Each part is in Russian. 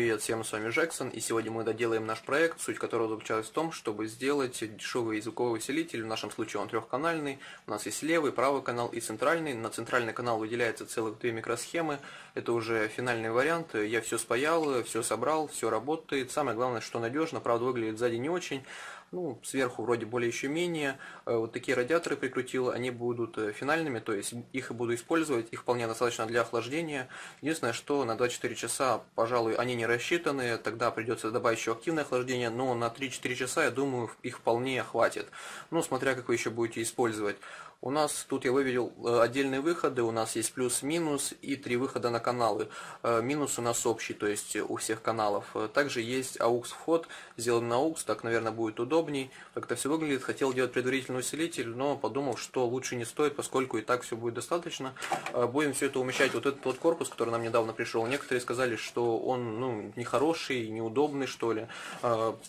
привет, всем с вами Джексон, и сегодня мы доделаем наш проект, суть которого заключалась в том, чтобы сделать дешевый звуковой усилитель, в нашем случае он трехканальный, у нас есть левый, правый канал и центральный, на центральный канал выделяется целых две микросхемы, это уже финальный вариант, я все спаял, все собрал, все работает, самое главное, что надежно, правда выглядит сзади не очень, ну, сверху вроде более еще менее. Э, вот такие радиаторы прикрутил, они будут э, финальными, то есть их буду использовать, их вполне достаточно для охлаждения. Единственное, что на 24 часа, пожалуй, они не рассчитаны, тогда придется добавить еще активное охлаждение, но на 3-4 часа, я думаю, их вполне хватит. Ну, смотря как вы еще будете использовать. У нас тут я вывел э, отдельные выходы, у нас есть плюс-минус и три выхода на каналы. Э, минус у нас общий, то есть у всех каналов. Э, также есть AUX вход, сделан на AUX, так, наверное, будет удобней. Как это все выглядит, хотел делать предварительный усилитель, но подумал, что лучше не стоит, поскольку и так все будет достаточно. Будем все это умещать. Вот этот вот корпус, который нам недавно пришел, некоторые сказали, что он ну, нехороший, неудобный, что ли.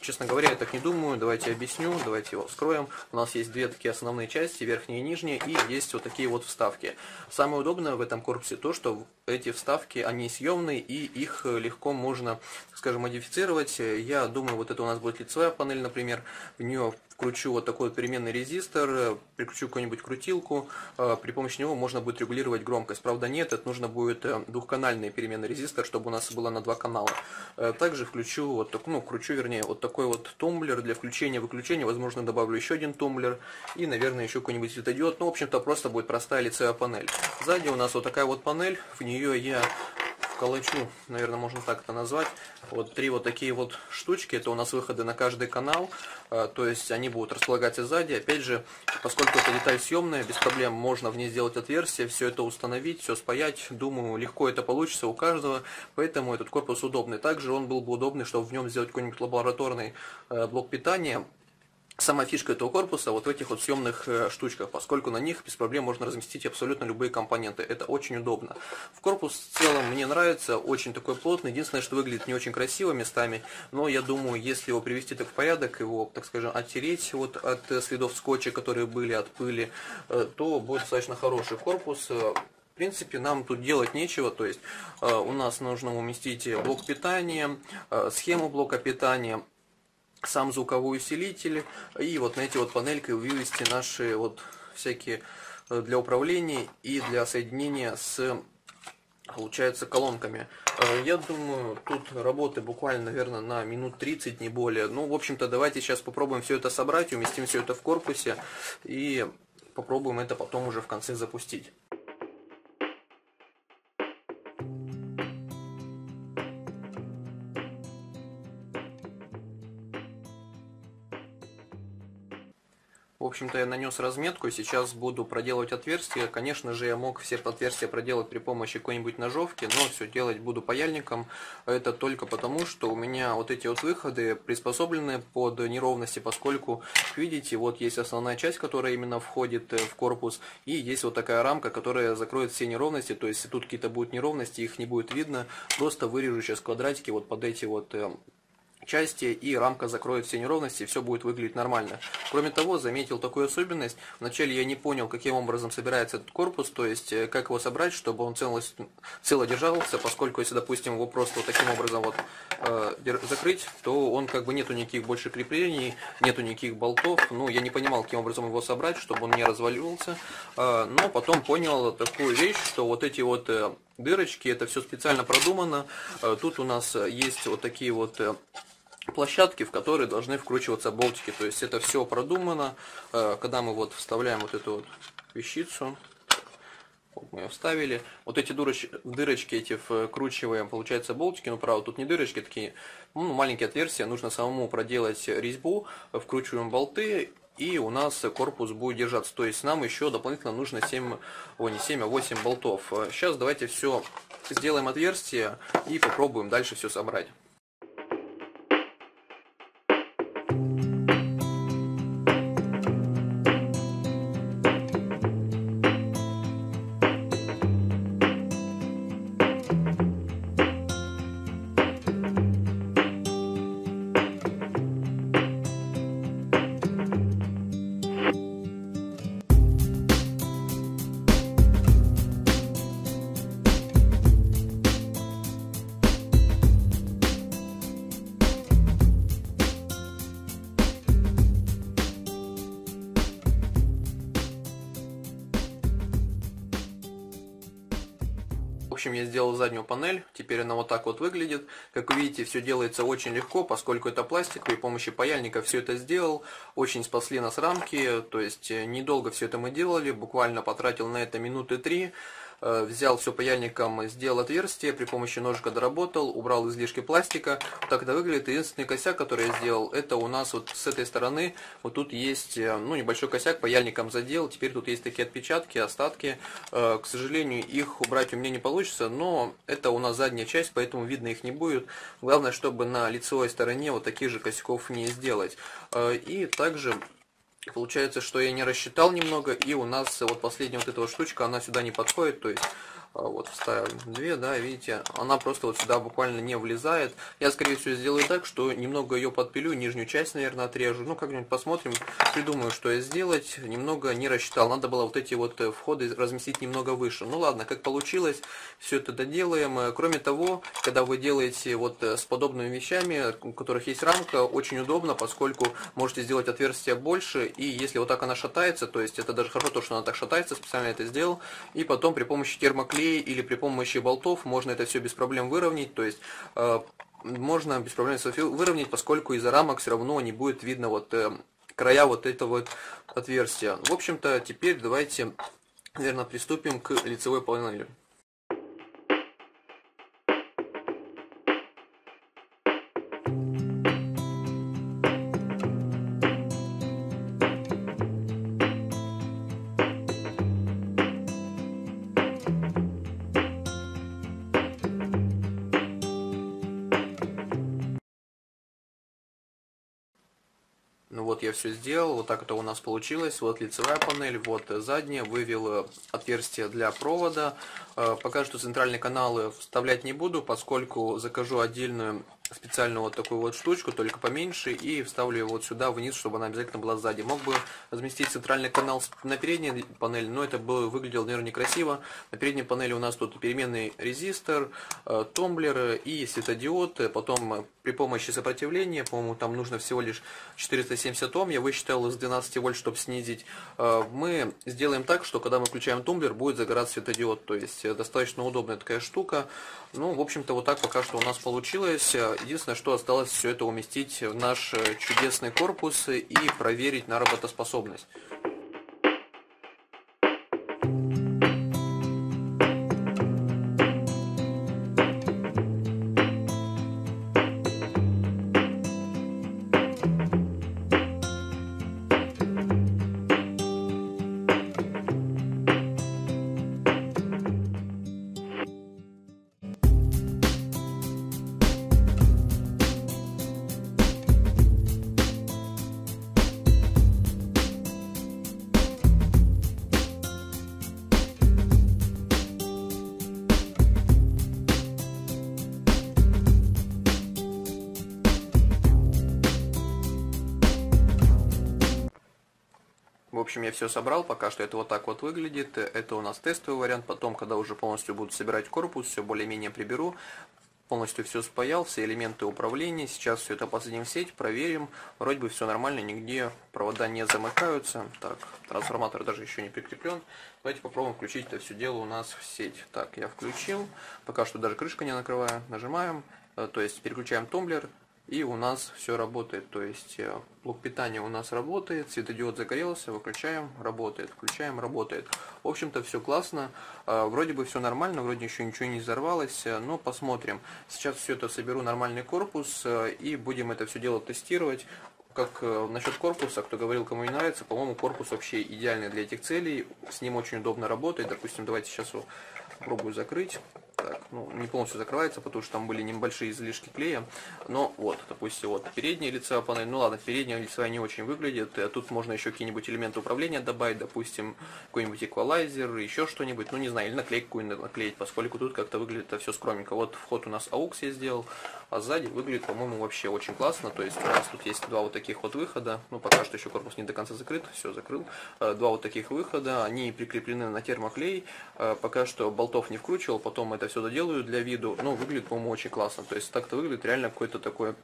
Честно говоря, я так не думаю. Давайте объясню, давайте его вскроем. У нас есть две такие основные части, верхняя и нижняя нижняя, и есть вот такие вот вставки. Самое удобное в этом корпусе то, что эти вставки, они съемные, и их легко можно, скажем, модифицировать. Я думаю, вот это у нас будет лицевая панель, например, в нее вкручу вот такой вот переменный резистор, прикручу какую-нибудь крутилку, э, при помощи него можно будет регулировать громкость. Правда нет, это нужно будет э, двухканальный переменный резистор, чтобы у нас было на два канала. Э, также включу, вот так, ну, кручу, вернее, вот такой вот тумблер для включения-выключения, возможно, добавлю еще один тумблер и, наверное, еще какой-нибудь светодиод. Ну, в общем-то, просто будет простая лицевая панель. Сзади у нас вот такая вот панель, в нее я калачу, наверное, можно так это назвать. Вот три вот такие вот штучки, это у нас выходы на каждый канал, а, то есть они будут располагаться сзади. Опять же, поскольку это деталь съемная, без проблем можно в ней сделать отверстие, все это установить, все спаять. Думаю, легко это получится у каждого, поэтому этот корпус удобный. Также он был бы удобный, чтобы в нем сделать какой-нибудь лабораторный э, блок питания, Сама фишка этого корпуса вот в этих вот съемных э, штучках, поскольку на них без проблем можно разместить абсолютно любые компоненты. Это очень удобно. В корпус в целом мне нравится, очень такой плотный. Единственное, что выглядит не очень красиво местами, но я думаю, если его привести так в порядок, его, так скажем, оттереть вот от следов скотча, которые были от пыли, э, то будет достаточно хороший корпус. Э, в принципе, нам тут делать нечего, то есть э, у нас нужно уместить блок питания, э, схему блока питания, сам звуковой усилитель и вот на эти вот панелькой вывести наши вот всякие э, для управления и для соединения с получается колонками. Э, я думаю, тут работы буквально, наверное, на минут 30, не более. Ну, в общем-то, давайте сейчас попробуем все это собрать, уместим все это в корпусе и попробуем это потом уже в конце запустить. В общем-то, я нанес разметку, сейчас буду проделывать отверстия. Конечно же, я мог все отверстия проделать при помощи какой-нибудь ножовки, но все делать буду паяльником. Это только потому, что у меня вот эти вот выходы приспособлены под неровности, поскольку, видите, вот есть основная часть, которая именно входит э, в корпус, и есть вот такая рамка, которая закроет все неровности, то есть, если тут какие-то будут неровности, их не будет видно, просто вырежу сейчас квадратики вот под эти вот э, части и рамка закроет все неровности все будет выглядеть нормально. Кроме того, заметил такую особенность. Вначале я не понял, каким образом собирается этот корпус, то есть э, как его собрать, чтобы он целость, цело держался, поскольку если, допустим, его просто вот таким образом вот э, закрыть, то он как бы нету никаких больше креплений, нету никаких болтов. Ну, я не понимал, каким образом его собрать, чтобы он не разваливался. Э, но потом понял такую вещь, что вот эти вот э, дырочки, это все специально продумано. Э, тут у нас есть вот такие вот э, площадки, в которые должны вкручиваться болтики. То есть это все продумано. Э, когда мы вот вставляем вот эту вот вещицу, вот мы ее вставили. Вот эти дырочки, дырочки эти вкручиваем, получается болтики, но правда тут не дырочки, такие ну, маленькие отверстия. Нужно самому проделать резьбу, вкручиваем болты и у нас корпус будет держаться. То есть нам еще дополнительно нужно 7, о не 7, а 8 болтов. Сейчас давайте все сделаем отверстие и попробуем дальше все собрать. Общем, я сделал заднюю панель, теперь она вот так вот выглядит. Как вы видите, все делается очень легко, поскольку это пластик, при помощи паяльника все это сделал. Очень спасли нас рамки, то есть э, недолго все это мы делали, буквально потратил на это минуты три. Э, взял все паяльником, сделал отверстие, при помощи ножика доработал, убрал излишки пластика. Так это выглядит. Единственный косяк, который я сделал, это у нас вот с этой стороны, вот тут есть э, ну, небольшой косяк, паяльником задел. Теперь тут есть такие отпечатки, остатки. Э, к сожалению, их убрать у меня не получится, но это у нас задняя часть, поэтому видно их не будет. Главное, чтобы на лицевой стороне вот таких же косяков не сделать. И также Получается, что я не рассчитал немного, и у нас вот последняя вот эта вот штучка, она сюда не подходит, то есть вот вставим две, да, видите, она просто вот сюда буквально не влезает. Я, скорее всего, сделаю так, что немного ее подпилю, нижнюю часть, наверное, отрежу. Ну, как-нибудь посмотрим, придумаю, что я сделать. Немного не рассчитал, надо было вот эти вот э, входы разместить немного выше. Ну, ладно, как получилось, все это доделаем. Э, кроме того, когда вы делаете вот э, с подобными вещами, у которых есть рамка, очень удобно, поскольку можете сделать отверстие больше, и если вот так она шатается, то есть это даже хорошо, то, что она так шатается, специально это сделал, и потом при помощи термоклея клей или при помощи болтов можно это все без проблем выровнять, то есть э, можно без проблем выровнять, поскольку из-за рамок все равно не будет видно вот э, края вот этого вот отверстия. В общем-то, теперь давайте, наверное, приступим к лицевой панели. Ну вот я все сделал, вот так это у нас получилось. Вот лицевая панель, вот задняя, вывел отверстие для провода. Э, пока что центральные каналы вставлять не буду, поскольку закажу отдельную специальную вот такую вот штучку, только поменьше, и вставлю его вот сюда вниз, чтобы она обязательно была сзади. Мог бы разместить центральный канал на передней панели, но это было выглядело, наверное, некрасиво. На передней панели у нас тут переменный резистор, э, тумблер и светодиод, потом при помощи сопротивления, по-моему, там нужно всего лишь 470 Ом, я высчитал из 12 вольт, чтобы снизить. Э, мы сделаем так, что когда мы включаем тумблер, будет загораться светодиод, то есть э, достаточно удобная такая штука. Ну, в общем-то, вот так пока что у нас получилось. Единственное, что осталось все это уместить в наш э, чудесный корпус и проверить на работоспособность. Общем, я все собрал, пока что это вот так вот выглядит. Это у нас тестовый вариант. Потом, когда уже полностью буду собирать корпус, все более-менее приберу. Полностью все спаял, все элементы управления. Сейчас все это посадим в сеть, проверим. Вроде бы все нормально, нигде провода не замыкаются. Так, трансформатор даже еще не прикреплен. Давайте попробуем включить это все дело у нас в сеть. Так, я включил. Пока что даже крышка не накрываю. Нажимаем, э, то есть переключаем тумблер, и у нас все работает, то есть э, блок питания у нас работает, светодиод загорелся, выключаем, работает, включаем, работает. В общем-то все классно, э, вроде бы все нормально, вроде еще ничего не взорвалось, э, но посмотрим. Сейчас все это соберу нормальный корпус и будем это все дело тестировать. Как насчет корпуса, кто говорил, кому не нравится, по-моему, корпус вообще идеальный для этих целей, с ним очень удобно работать. Допустим, давайте сейчас его попробую закрыть ну, не полностью закрывается, потому что там были небольшие излишки клея. Но вот, допустим, вот передняя лицевая панель, ну ладно, передняя лицевая не очень выглядит. А тут можно еще какие-нибудь элементы управления добавить, допустим, какой-нибудь эквалайзер, еще что-нибудь, ну не знаю, или наклейку наклеить, поскольку тут как-то выглядит это все скромненько. Вот вход у нас AUX я сделал, а сзади выглядит, по-моему, вообще очень классно. То есть у нас тут есть два вот таких вот выхода, ну пока что еще корпус не до конца закрыт, все закрыл. Э, два вот таких выхода, они прикреплены на термоклей, э, пока что болтов не вкручивал, потом это все доделаю для виду, но выглядит, по-моему, очень классно. То есть так-то выглядит реально какой-то такой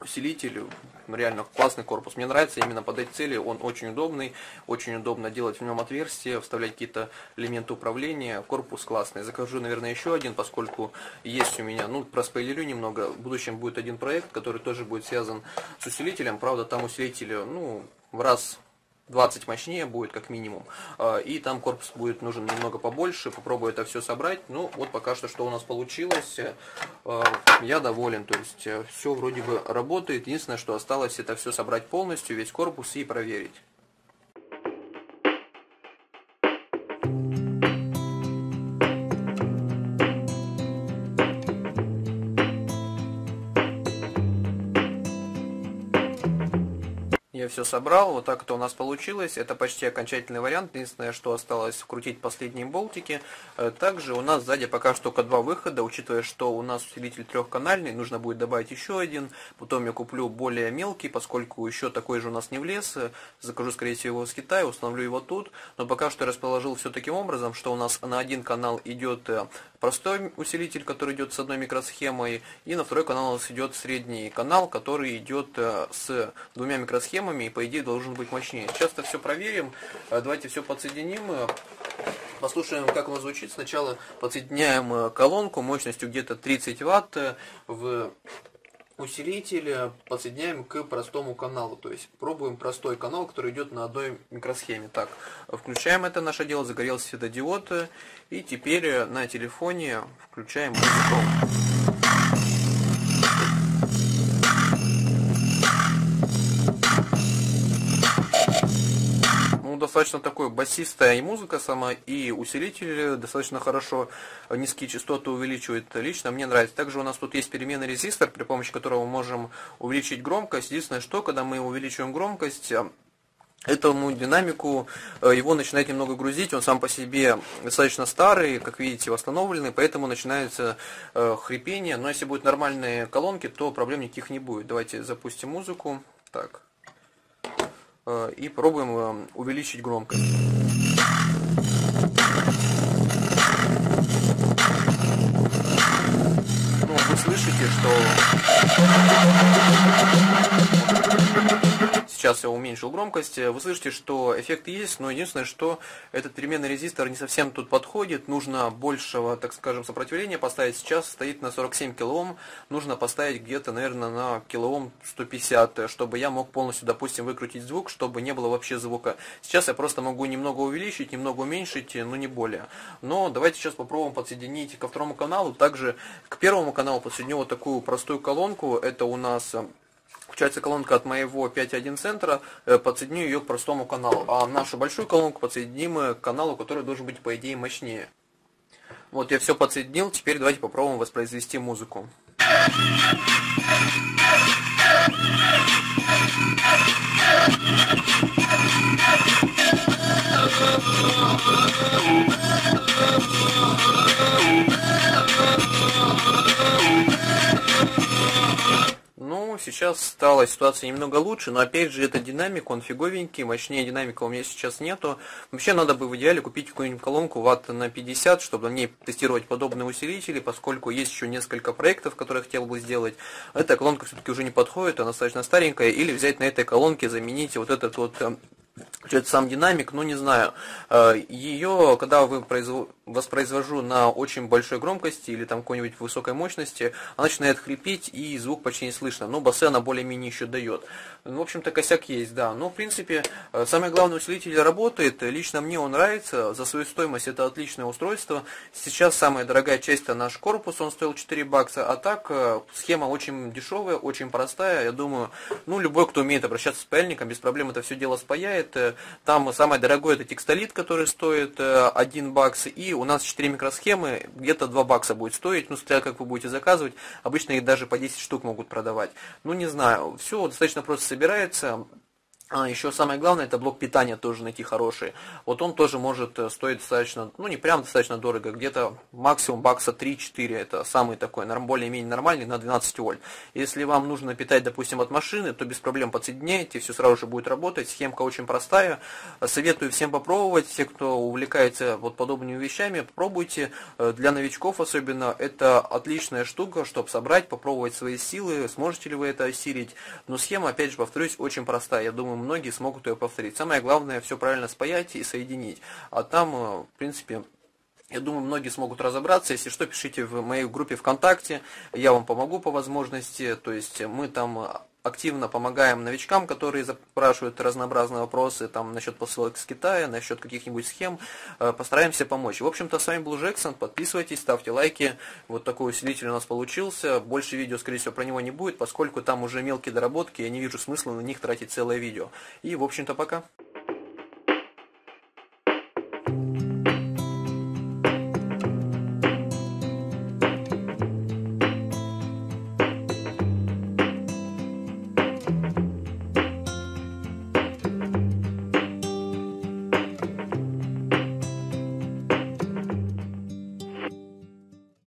усилитель, реально классный корпус. Мне нравится именно под эти цели, он очень удобный, очень удобно делать в нем отверстия, вставлять какие-то элементы управления, корпус классный. Закажу, наверное, еще один, поскольку есть у меня, ну, проспойлерю немного, в будущем будет один проект, который тоже будет связан с усилителем, правда, там усилитель, ну, в раз 20 мощнее будет как минимум. А, и там корпус будет нужен немного побольше. Попробую это все собрать. Ну, вот пока что, что у нас получилось. А, я доволен. То есть, э, все вроде бы работает. Единственное, что осталось, это все собрать полностью, весь корпус и проверить. Все собрал, вот так это у нас получилось. Это почти окончательный вариант. Единственное, что осталось вкрутить последние болтики. Э, также у нас сзади пока что только два выхода, учитывая, что у нас усилитель трехканальный, нужно будет добавить еще один. Потом я куплю более мелкий, поскольку еще такой же у нас не влез. Закажу, скорее всего, его с Китая, установлю его тут. Но пока что я расположил все таким образом, что у нас на один канал идет э, простой усилитель, который идет с одной микросхемой, и на второй канал у нас идет средний канал, который идет э, с двумя микросхемами схемами и по идее должен быть мощнее. Сейчас это все проверим. Э, давайте все подсоединим. Послушаем, как оно звучит. Сначала подсоединяем э, колонку мощностью где-то 30 Вт в усилитель подсоединяем к простому каналу. То есть пробуем простой канал, который идет на одной микросхеме. Так, включаем это наше дело, загорелся светодиод. И теперь на телефоне включаем музыку. Достаточно такой басистая и музыка сама, и усилитель достаточно хорошо низкие частоты увеличивает. Лично мне нравится. Также у нас тут есть переменный резистор, при помощи которого мы можем увеличить громкость. Единственное, что когда мы увеличиваем громкость, этому динамику э, его начинает немного грузить, он сам по себе достаточно старый, как видите, восстановленный, поэтому начинается э, хрипение, но если будут нормальные колонки, то проблем никаких не будет. Давайте запустим музыку. Так. Э, и пробуем э, увеличить громкость. Ну, вы слышите, что Я уменьшил громкость. Вы слышите, что эффект есть, но единственное, что этот переменный резистор не совсем тут подходит. Нужно большего, так скажем, сопротивления поставить. Сейчас стоит на 47 кОм. Нужно поставить где-то, наверное, на килоом 150, чтобы я мог полностью, допустим, выкрутить звук, чтобы не было вообще звука. Сейчас я просто могу немного увеличить, немного уменьшить, но не более. Но давайте сейчас попробуем подсоединить ко второму каналу. Также к первому каналу подсоединю вот такую простую колонку. Это у нас Включается колонка от моего 5.1 центра, э, подсоединю ее к простому каналу. А нашу большую колонку подсоединим к каналу, который должен быть, по идее, мощнее. Вот я все подсоединил, теперь давайте попробуем воспроизвести музыку. Ну, сейчас стала ситуация немного лучше, но опять же, это динамик, он фиговенький, мощнее динамика у меня сейчас нету. Вообще, надо бы в идеале купить какую-нибудь колонку ватт на 50, чтобы на ней тестировать подобные усилители, поскольку есть еще несколько проектов, которые я хотел бы сделать. Эта колонка все-таки уже не подходит, она достаточно старенькая, или взять на этой колонке, заменить вот этот вот э, это сам динамик, ну не знаю. Э, Ее, когда вы производите воспроизвожу на очень большой громкости или там какой-нибудь высокой мощности, она начинает хрипеть и звук почти не слышно. Но басы она более-менее еще дает. Ну, в общем-то, косяк есть, да. Но, в принципе, э, самое главное, усилитель работает. Лично мне он нравится. За свою стоимость это отличное устройство. Сейчас самая дорогая часть это наш корпус, он стоил 4 бакса. А так, э, схема очень дешевая, очень простая. Я думаю, ну, любой, кто умеет обращаться с паяльником, без проблем это все дело спаяет. Э, там самое дорогое это текстолит, который стоит 1 бакс. И у нас 4 микросхемы, где-то 2 бакса будет стоить, ну, смотря как вы будете заказывать, обычно их даже по 10 штук могут продавать. Ну, не знаю, все достаточно просто собирается, А, еще самое главное, это блок питания тоже найти хороший. Вот он тоже может э, стоить достаточно, ну не прям достаточно дорого, где-то максимум бакса 3-4, это самый такой, более-менее нормальный, на 12 вольт. Если вам нужно питать, допустим, от машины, то без проблем подсоединяете, все сразу же будет работать, схемка очень простая. Советую всем попробовать, все, кто увлекается вот подобными вещами, попробуйте. Э, для новичков особенно, это отличная штука, чтобы собрать, попробовать свои силы, сможете ли вы это осилить. Но схема, опять же, повторюсь, очень простая. Я думаю, многие смогут ее повторить. Самое главное, все правильно спаять и соединить. А там, э, в принципе, я думаю, многие смогут разобраться. Если что, пишите в моей группе ВКонтакте. Я вам помогу по возможности. То есть мы там активно помогаем новичкам, которые спрашивают разнообразные вопросы там насчет посылок с Китая, насчет каких-нибудь схем. Э, постараемся помочь. В общем-то, с вами был Джексон. Подписывайтесь, ставьте лайки. Вот такой усилитель у нас получился. Больше видео, скорее всего, про него не будет, поскольку там уже мелкие доработки. Я не вижу смысла на них тратить целое видео. И, в общем-то, пока.